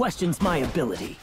questions my ability.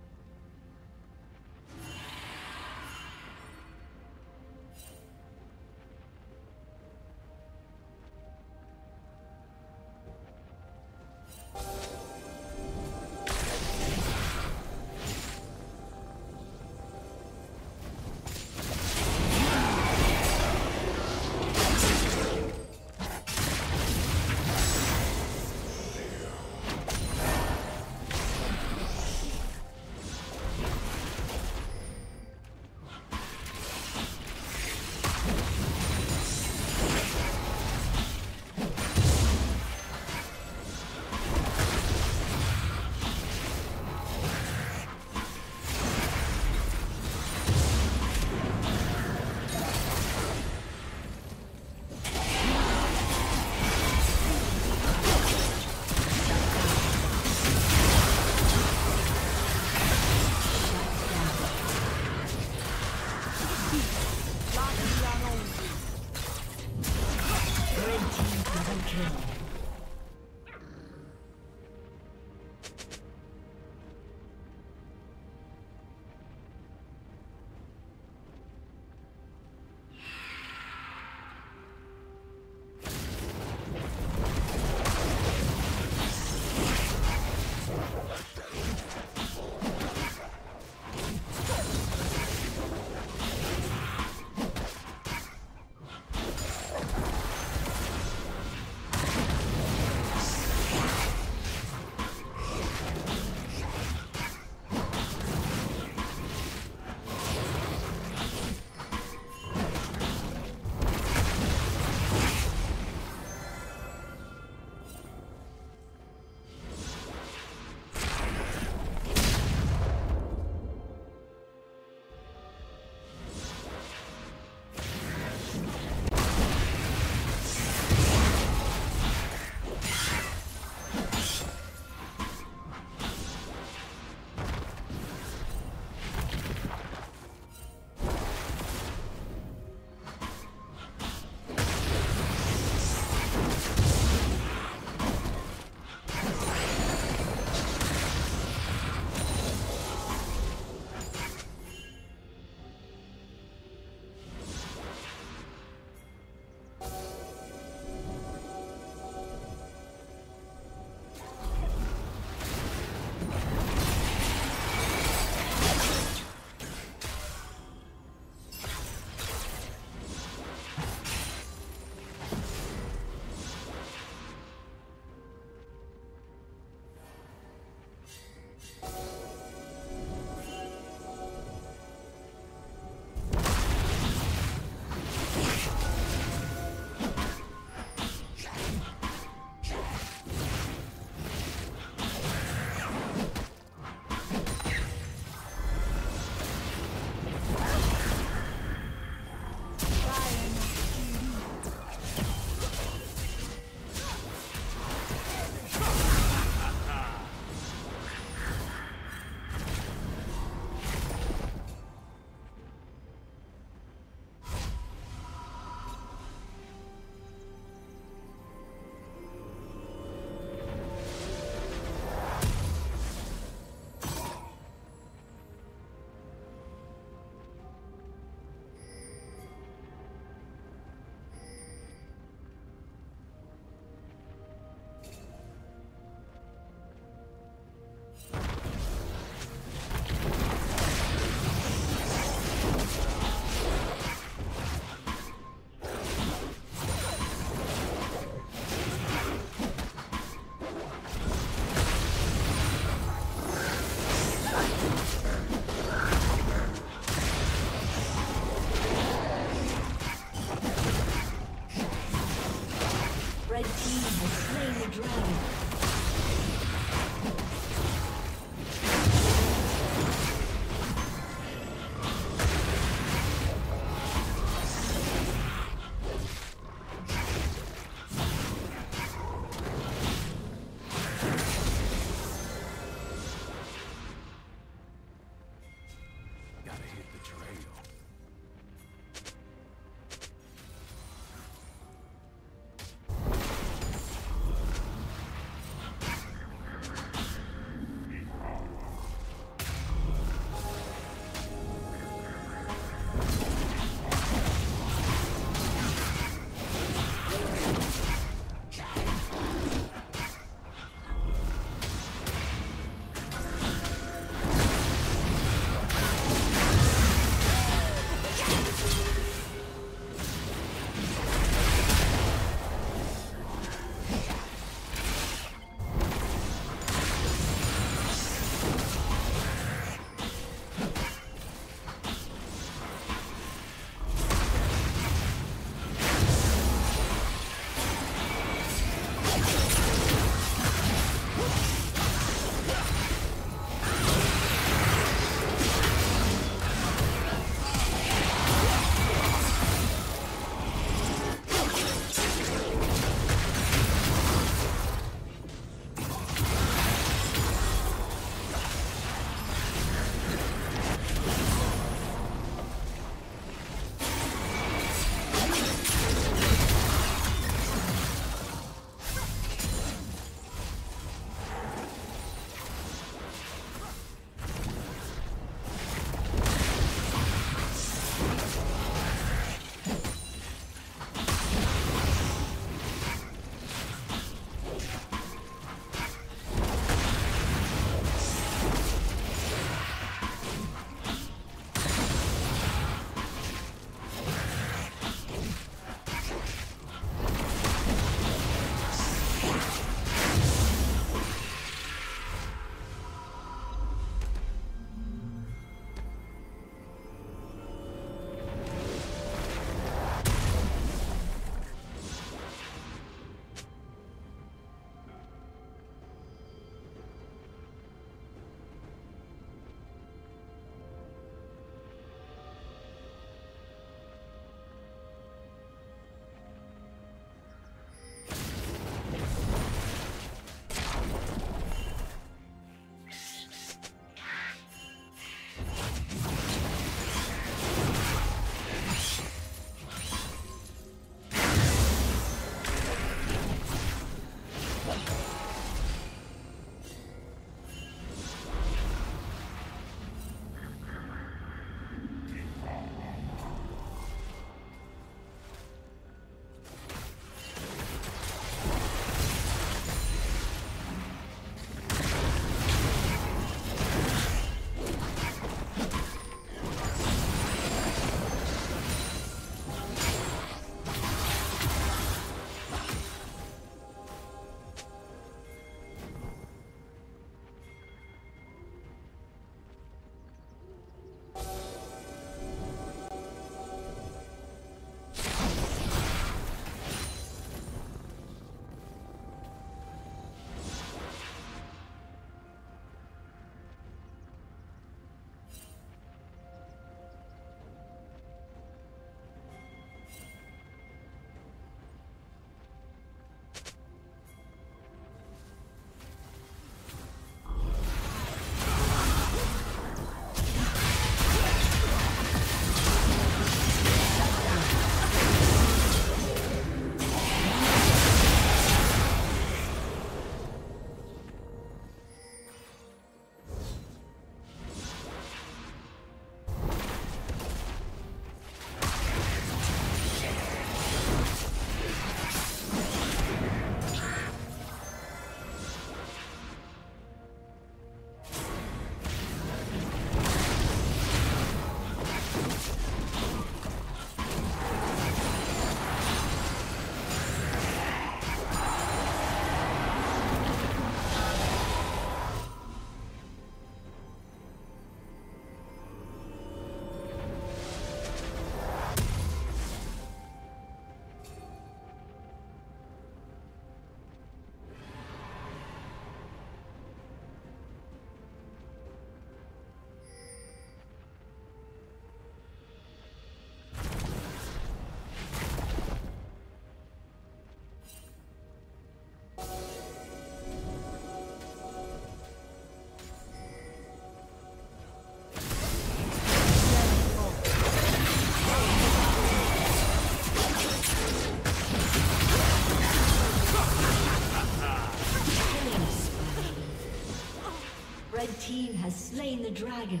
The dragon.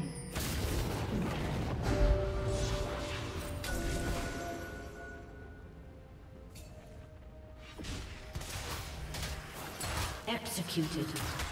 Executed.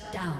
Shut down.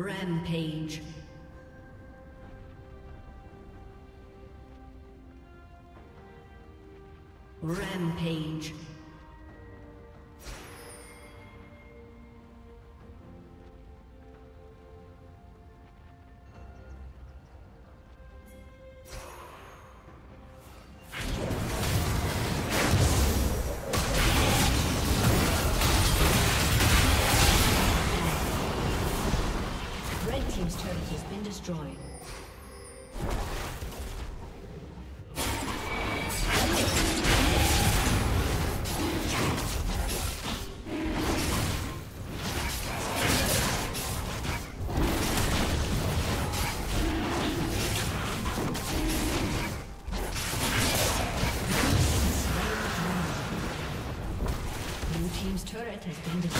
Rampage. Destroyed. team's turret has been destroyed.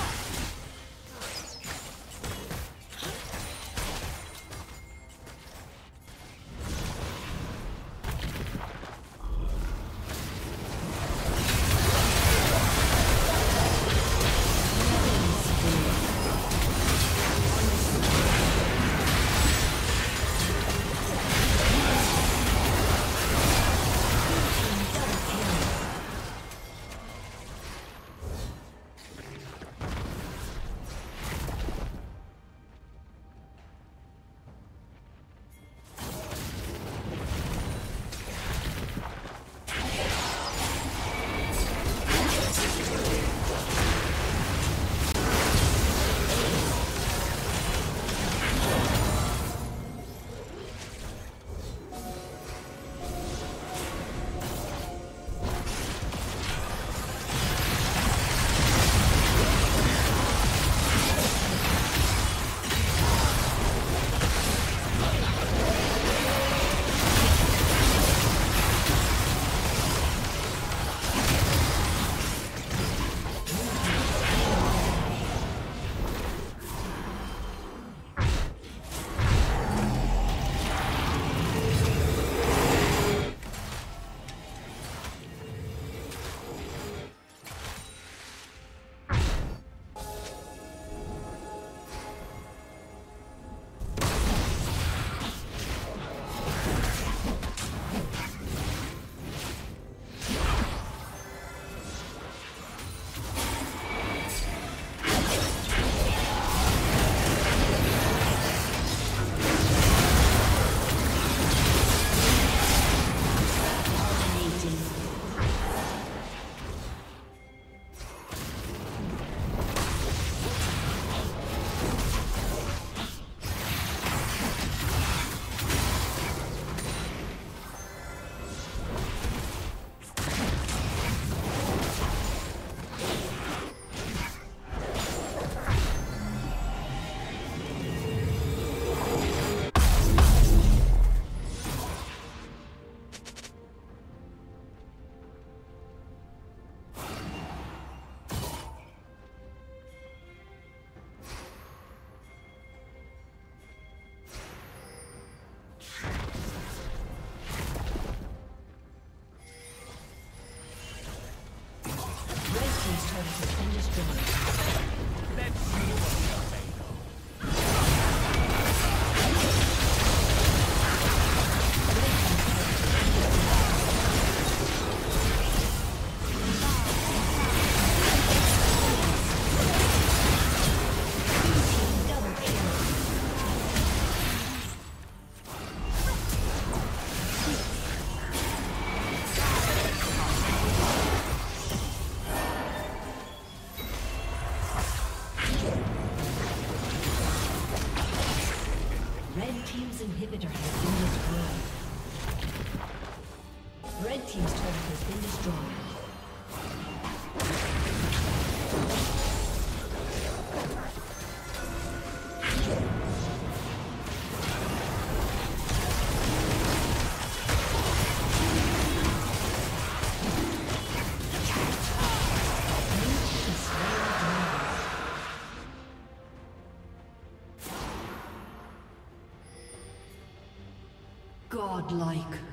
Godlike.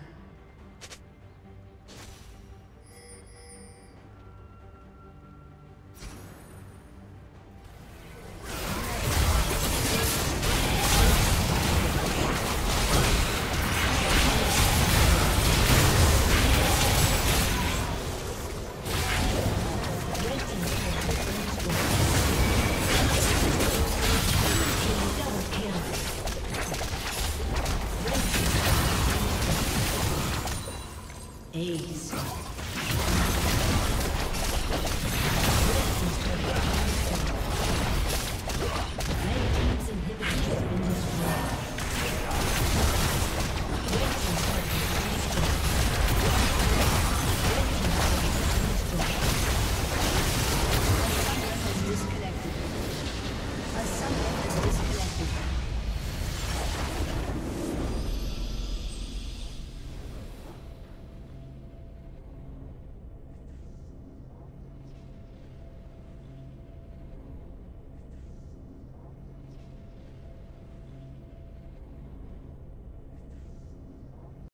Ace.